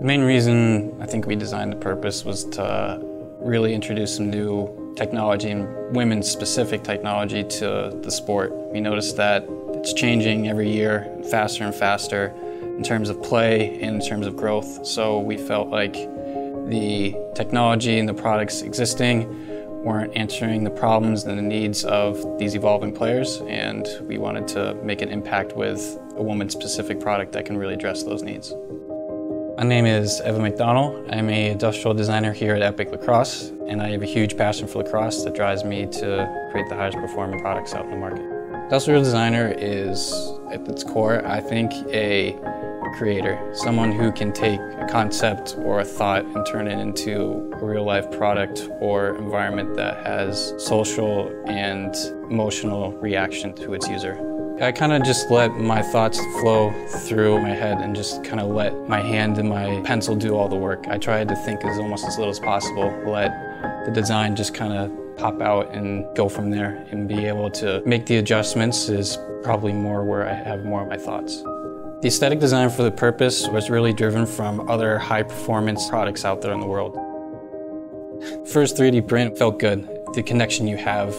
The main reason I think we designed the purpose was to really introduce some new technology and women's specific technology to the sport. We noticed that it's changing every year, faster and faster in terms of play and in terms of growth. So we felt like the technology and the products existing weren't answering the problems and the needs of these evolving players, and we wanted to make an impact with a woman-specific product that can really address those needs. My name is Evan McDonald. I'm a industrial designer here at Epoch Lacrosse, and I have a huge passion for lacrosse that drives me to create the highest performing products out in the market. Industrial designer is, at its core, I think, a creator, someone who can take a concept or a thought and turn it into a real life product or environment that has social and emotional reaction to its user. I kind of just let my thoughts flow through my head and just kind of let my hand and my pencil do all the work. I tried to think as almost as little as possible, let the design just kind of pop out and go from there and be able to make the adjustments is probably more where I have more of my thoughts. The aesthetic design for the purpose was really driven from other high performance products out there in the world. First 3D print felt good. The connection you have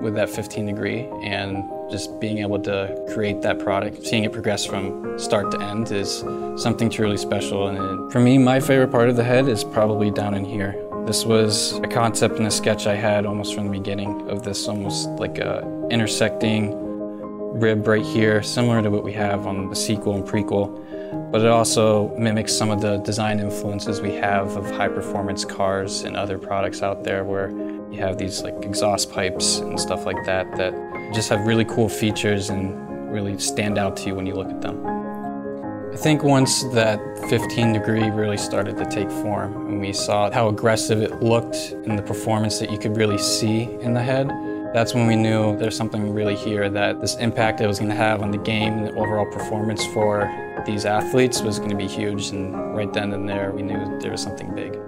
with that 15 degree and just being able to create that product, seeing it progress from start to end is something truly special. And for me, my favorite part of the head is probably down in here. This was a concept and a sketch I had almost from the beginning of this almost like a intersecting rib right here, similar to what we have on the sequel and prequel, but it also mimics some of the design influences we have of high performance cars and other products out there where you have these like exhaust pipes and stuff like that that just have really cool features and really stand out to you when you look at them. I think once that 15 degree really started to take form and we saw how aggressive it looked in the performance that you could really see in the head, that's when we knew there's something really here, that this impact it was going to have on the game and the overall performance for these athletes was going to be huge. And right then and there, we knew there was something big.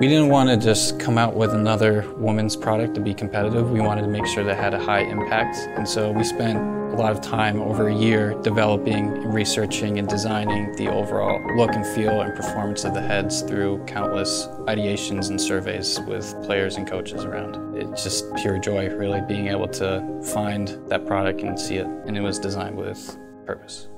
We didn't want to just come out with another woman's product to be competitive. We wanted to make sure that had a high impact. And so we spent a lot of time over a year developing, researching, and designing the overall look and feel and performance of the heads through countless ideations and surveys with players and coaches around. It's just pure joy, really, being able to find that product and see it. And it was designed with purpose.